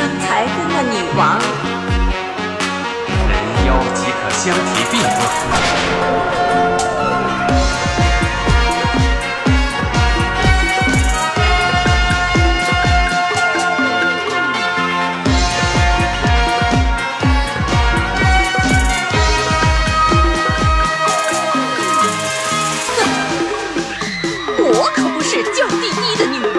刚才跟那女王，人妖即可相提并论。我可不是叫第一的女王。